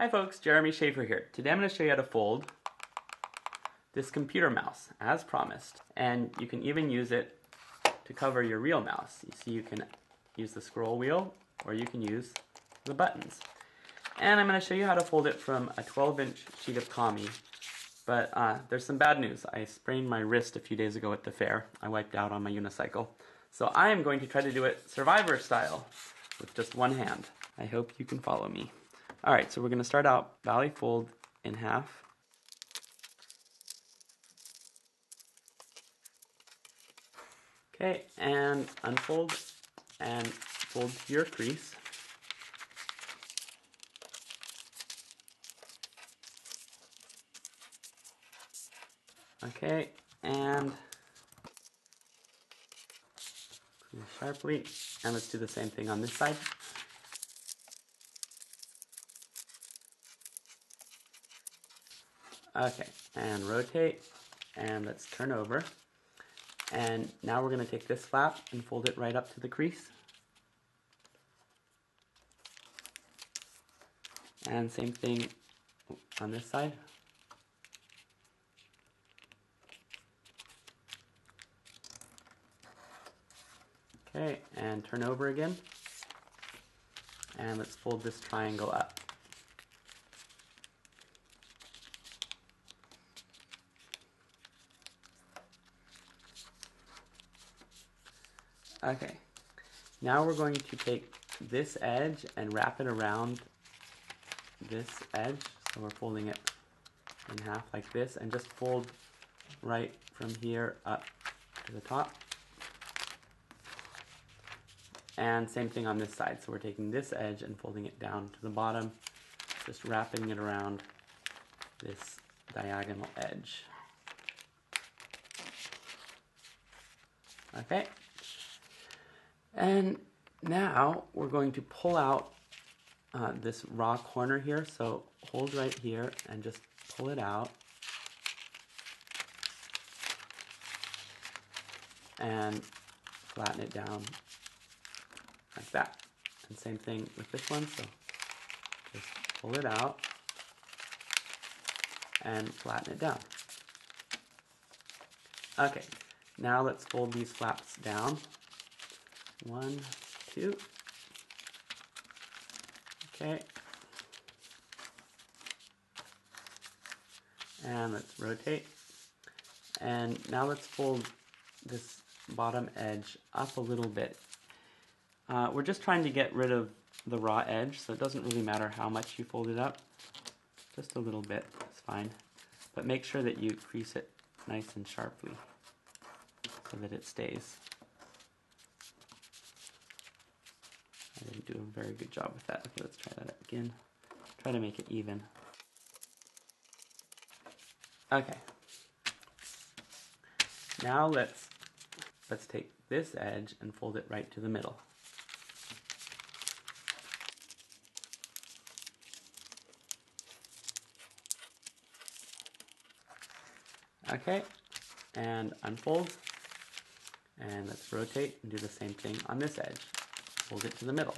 Hi folks, Jeremy Shafer here. Today I'm going to show you how to fold this computer mouse as promised. And you can even use it to cover your real mouse. You see you can use the scroll wheel or you can use the buttons. And I'm going to show you how to fold it from a 12 inch sheet of kami. But uh, there's some bad news. I sprained my wrist a few days ago at the fair. I wiped out on my unicycle. So I am going to try to do it survivor style with just one hand. I hope you can follow me. All right, so we're gonna start out valley fold in half. Okay, and unfold and fold to your crease. Okay, and sharply, and let's do the same thing on this side. Okay, and rotate, and let's turn over. And now we're gonna take this flap and fold it right up to the crease. And same thing on this side. Okay, and turn over again. And let's fold this triangle up. Okay, now we're going to take this edge and wrap it around this edge. So we're folding it in half like this and just fold right from here up to the top. And same thing on this side. So we're taking this edge and folding it down to the bottom, just wrapping it around this diagonal edge. Okay, and now we're going to pull out uh, this raw corner here. So hold right here and just pull it out. And flatten it down like that. And same thing with this one. So just pull it out and flatten it down. Okay, now let's fold these flaps down. One, two. Okay. And let's rotate. And now let's fold this bottom edge up a little bit. Uh, we're just trying to get rid of the raw edge, so it doesn't really matter how much you fold it up. Just a little bit is fine. But make sure that you crease it nice and sharply so that it stays. Didn't do a very good job with that. Okay, let's try that again. Try to make it even. Okay. Now let's let's take this edge and fold it right to the middle. Okay, and unfold. And let's rotate and do the same thing on this edge hold it to the middle.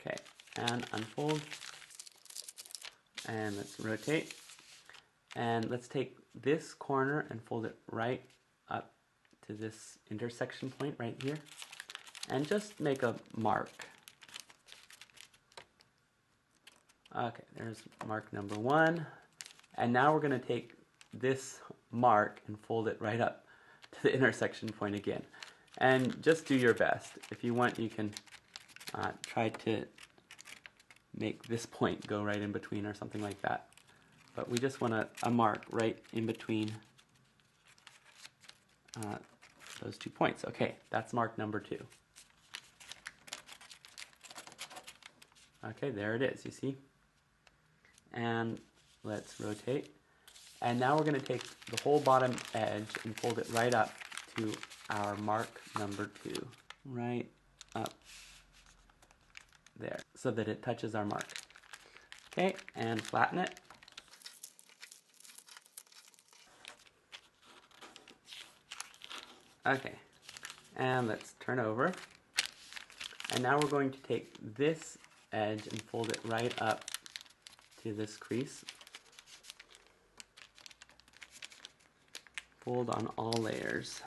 Okay, and unfold. And let's rotate. And let's take this corner and fold it right up to this intersection point right here. And just make a mark. Okay, there's mark number one. And now we're going to take this mark and fold it right up to the intersection point again. And just do your best. If you want, you can uh, try to make this point go right in between or something like that. But we just want a, a mark right in between uh, those two points. Okay, that's mark number two. Okay, there it is, you see? And Let's rotate. And now we're going to take the whole bottom edge and fold it right up to our mark number two. Right up there so that it touches our mark. Okay, and flatten it. Okay, and let's turn over. And now we're going to take this edge and fold it right up to this crease. Fold on all layers.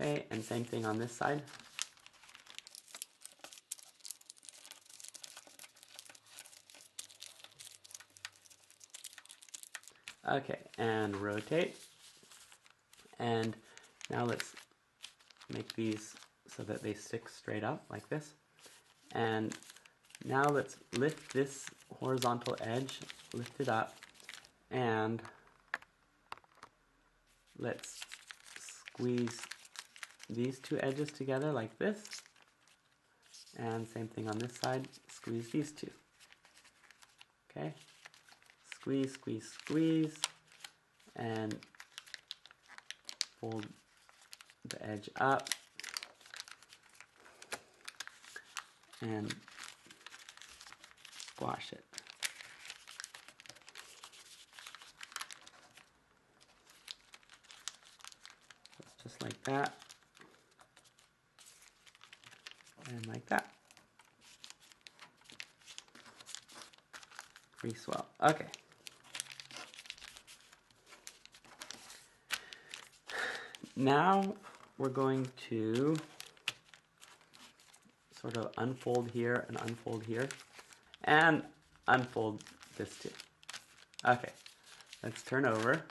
Okay, and same thing on this side. Okay, and rotate. And now let's make these so that they stick straight up like this. And now let's lift this horizontal edge, lift it up, and let's squeeze these two edges together like this. And same thing on this side, squeeze these two. Okay? Squeeze, squeeze, squeeze, and fold the edge up and squash it. Just like that. And like that. Crease well. Okay. Now we're going to sort of unfold here and unfold here and unfold this too. Okay, let's turn over.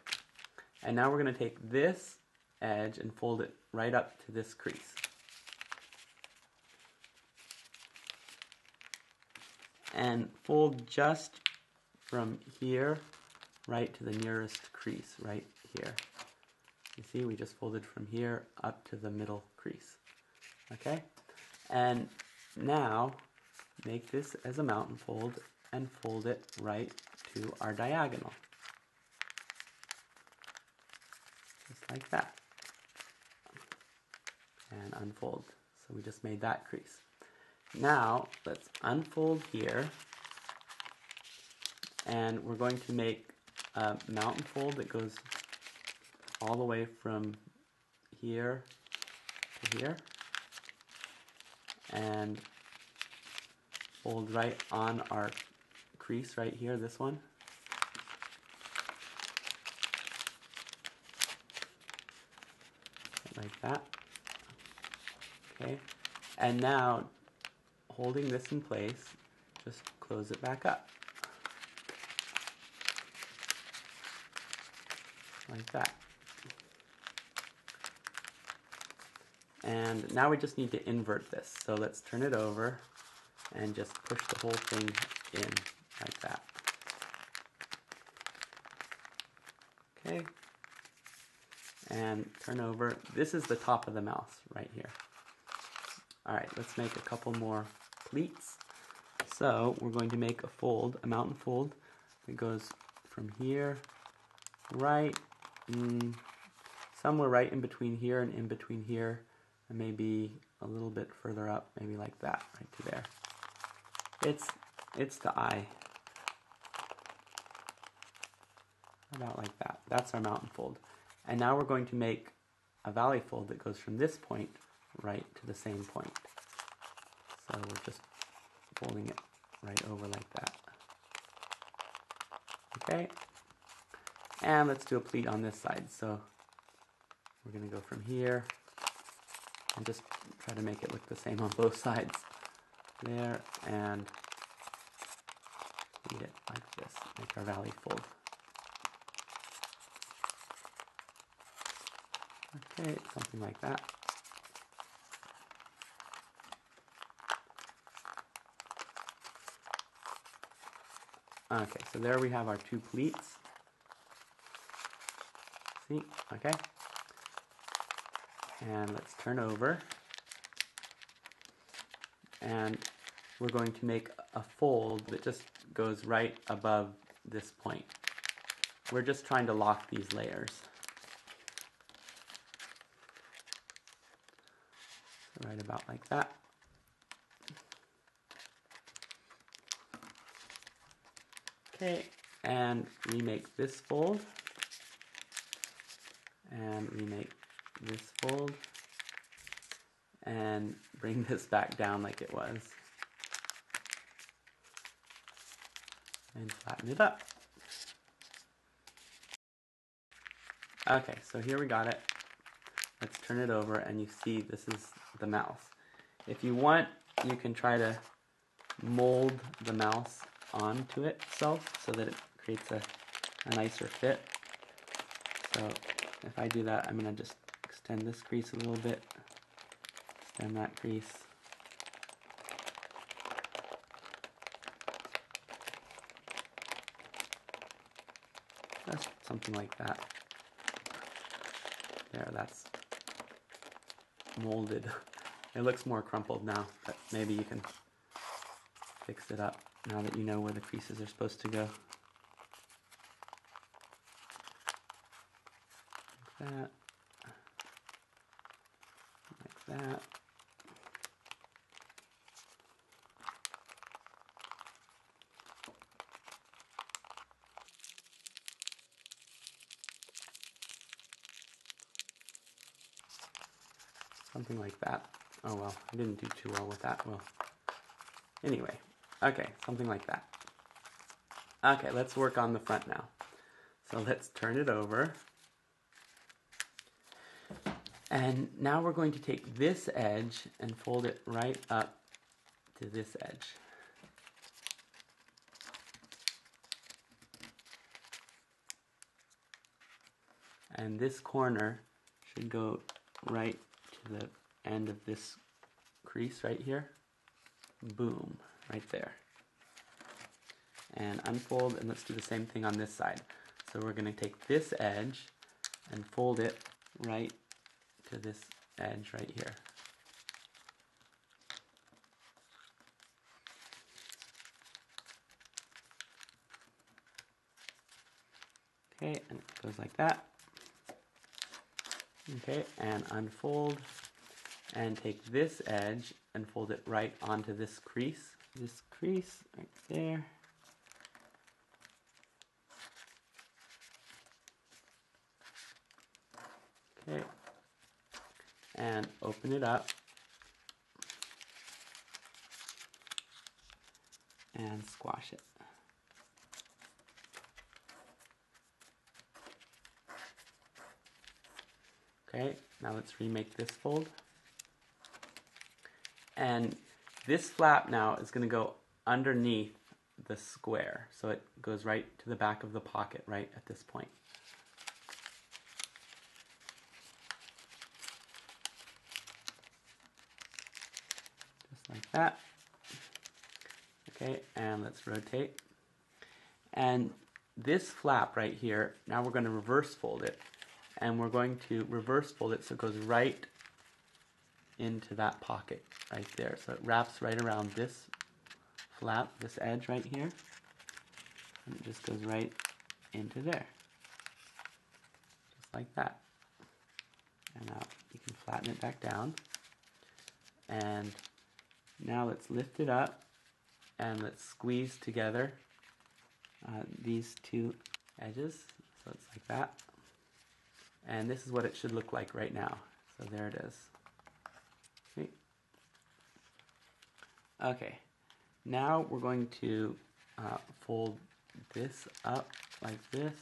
And now we're going to take this edge and fold it right up to this crease. And fold just from here right to the nearest crease, right here. You see, we just folded from here up to the middle crease. Okay? And now, make this as a mountain fold and fold it right to our diagonal. Just like that. And unfold. So we just made that crease. Now, let's unfold here. And we're going to make a mountain fold that goes all the way from here to here and fold right on our crease right here, this one. Like that. Okay, and now holding this in place, just close it back up. Like that. And now we just need to invert this. So let's turn it over and just push the whole thing in like that. Okay. And turn over. This is the top of the mouse right here. All right, let's make a couple more pleats. So we're going to make a fold, a mountain fold that goes from here right mm, somewhere right in between here and in between here and maybe a little bit further up, maybe like that, right to there. It's, it's the eye. About like that. That's our mountain fold. And now we're going to make a valley fold that goes from this point right to the same point. So we're just folding it right over like that. Okay? And let's do a pleat on this side. So we're going to go from here and just try to make it look the same on both sides. There, and read it like this, make our valley fold. Okay, something like that. Okay, so there we have our two pleats. See, okay and let's turn over and we're going to make a fold that just goes right above this point. We're just trying to lock these layers. So right about like that. Okay, and remake this fold and remake this fold and bring this back down like it was and flatten it up. Okay, so here we got it. Let's turn it over and you see this is the mouse. If you want, you can try to mold the mouse onto itself so that it creates a, a nicer fit. So if I do that, I'm going to just extend this crease a little bit, extend that crease. Just something like that. There, that's molded. It looks more crumpled now, but maybe you can fix it up now that you know where the creases are supposed to go. Like that. Like that. Something like that. Oh well, I didn't do too well with that. Well, anyway, okay, something like that. Okay, let's work on the front now. So let's turn it over. And now we're going to take this edge and fold it right up to this edge. And this corner should go right the end of this crease right here. Boom, right there. And unfold, and let's do the same thing on this side. So we're going to take this edge and fold it right to this edge right here. Okay, and it goes like that. Okay, and unfold and take this edge and fold it right onto this crease. This crease right there. Okay, and open it up and squash it. Okay, now let's remake this fold. And this flap now is going to go underneath the square. So it goes right to the back of the pocket right at this point. Just like that. Okay, and let's rotate. And this flap right here, now we're going to reverse fold it. And we're going to reverse fold it so it goes right into that pocket right there. So it wraps right around this flap, this edge right here. And it just goes right into there. Just like that. And now you can flatten it back down. And now let's lift it up and let's squeeze together uh, these two edges. So it's like that. And this is what it should look like right now. So there it is. See? Okay, now we're going to uh, fold this up like this.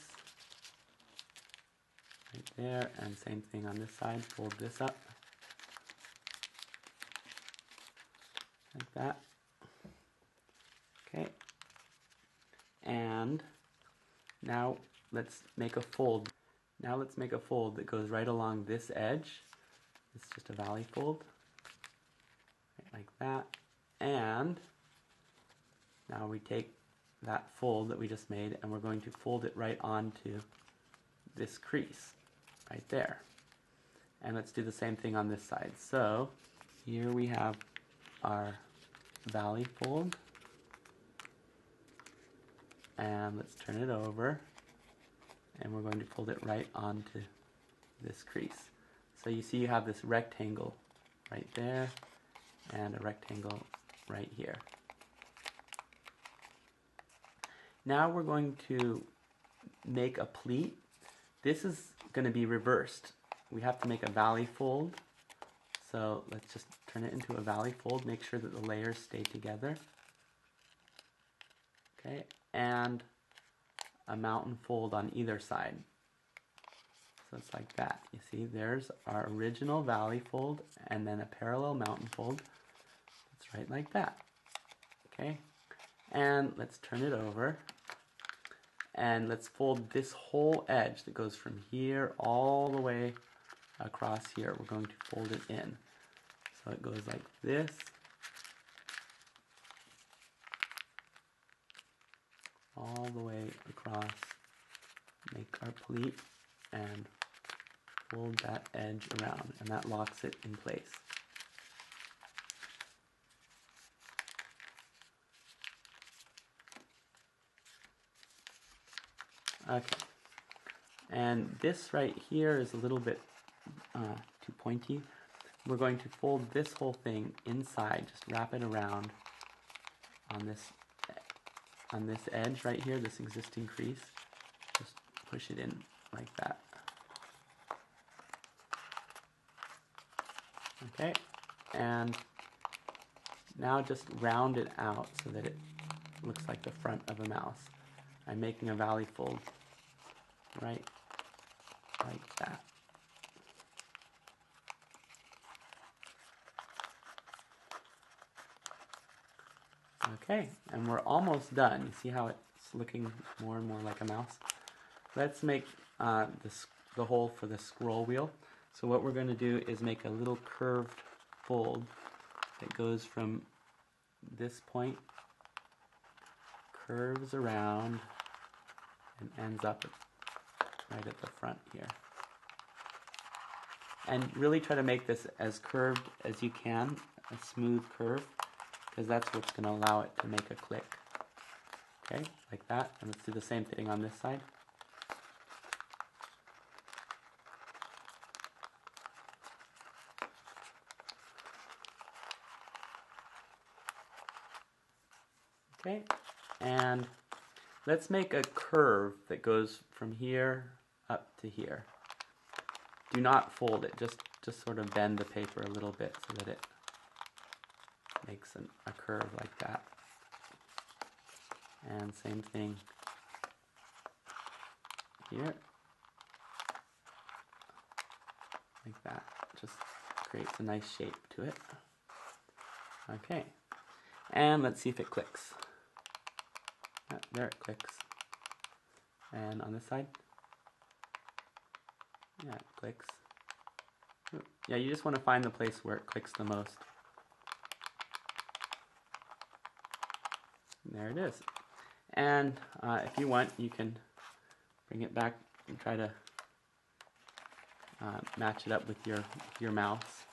Right there, and same thing on this side, fold this up. Like that. Okay. And now let's make a fold. Now let's make a fold that goes right along this edge. It's just a valley fold. Right like that. And now we take that fold that we just made and we're going to fold it right onto this crease right there. And let's do the same thing on this side. So here we have our valley fold. And let's turn it over. And we're going to fold it right onto this crease. So you see you have this rectangle right there and a rectangle right here. Now we're going to make a pleat. This is going to be reversed. We have to make a valley fold. So let's just turn it into a valley fold. Make sure that the layers stay together. Okay, and a mountain fold on either side. So it's like that. You see, there's our original valley fold and then a parallel mountain fold. It's right like that. Okay, and let's turn it over and let's fold this whole edge that goes from here all the way across here. We're going to fold it in. So it goes like this. All the way across. Make our pleat and fold that edge around and that locks it in place. Okay. And this right here is a little bit uh, too pointy. We're going to fold this whole thing inside, just wrap it around on this on this edge right here, this existing crease. Just push it in like that. Okay, and now just round it out so that it looks like the front of a mouse. I'm making a valley fold right like that. Okay, and we're almost done. You see how it's looking more and more like a mouse? Let's make uh, the hole for the scroll wheel. So what we're going to do is make a little curved fold that goes from this point, curves around, and ends up right at the front here. And really try to make this as curved as you can, a smooth curve, because that's what's going to allow it to make a click. Okay, like that. And let's do the same thing on this side. Okay, and let's make a curve that goes from here up to here. Do not fold it, just, just sort of bend the paper a little bit so that it makes an, a curve like that. And same thing here. Like that. Just creates a nice shape to it. Okay. And let's see if it clicks. There it clicks. And on this side. Yeah, it clicks. Yeah, you just want to find the place where it clicks the most. There it is. And uh, if you want, you can bring it back and try to uh, match it up with your your mouse.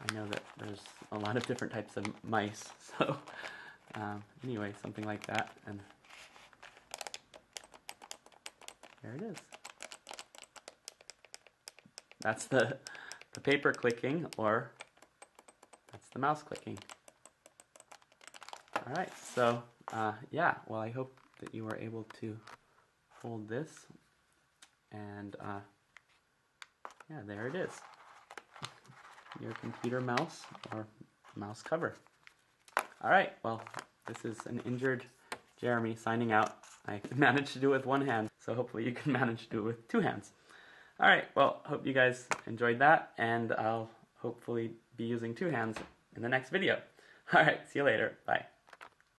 I know that there's a lot of different types of mice, so um, anyway, something like that, and there it is. That's the, the paper clicking, or that's the mouse clicking. All right, so uh, yeah, well, I hope that you were able to fold this, and uh, yeah, there it is. Your computer mouse or mouse cover. All right, well, this is an injured Jeremy signing out. I managed to do it with one hand, so hopefully you can manage to do it with two hands. All right, well, hope you guys enjoyed that, and I'll hopefully be using two hands in the next video. All right, see you later. Bye.